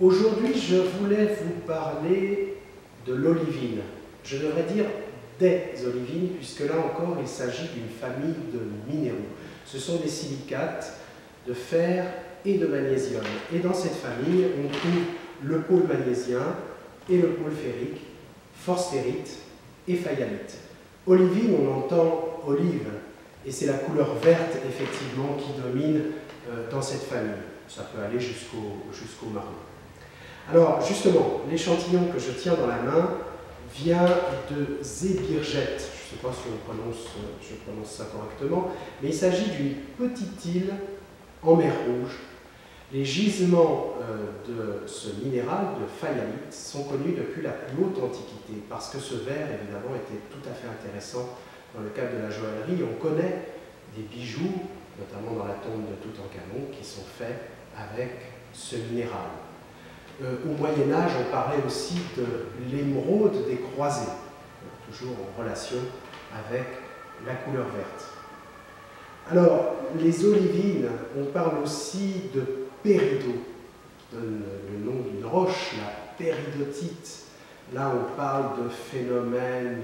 Aujourd'hui, je voulais vous parler de l'olivine. Je devrais dire des olivines, puisque là encore, il s'agit d'une famille de minéraux. Ce sont des silicates de fer et de magnésium. Et dans cette famille, on trouve le pôle magnésien et le pôle ferrique, phosphérite et fayalite. Olivine, on entend olive, et c'est la couleur verte, effectivement, qui domine euh, dans cette famille. Ça peut aller jusqu'au marron. Alors, justement, l'échantillon que je tiens dans la main vient de Zébirgette. Je ne sais pas si prononce, je prononce ça correctement, mais il s'agit d'une petite île en mer Rouge. Les gisements euh, de ce minéral, de fayalite, sont connus depuis la plus haute antiquité, parce que ce verre, évidemment, était tout à fait intéressant dans le cadre de la joaillerie. On connaît des bijoux, notamment dans la tombe de Toutankhamon, qui sont faits avec ce minéral. Euh, au Moyen Âge, on parlait aussi de l'émeraude des croisés, toujours en relation avec la couleur verte. Alors, les olivines, on parle aussi de péridot, qui donne le nom d'une roche, la péridotite. Là, on parle de phénomènes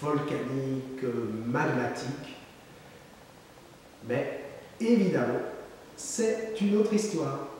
volcaniques, magmatiques. Mais évidemment, c'est une autre histoire.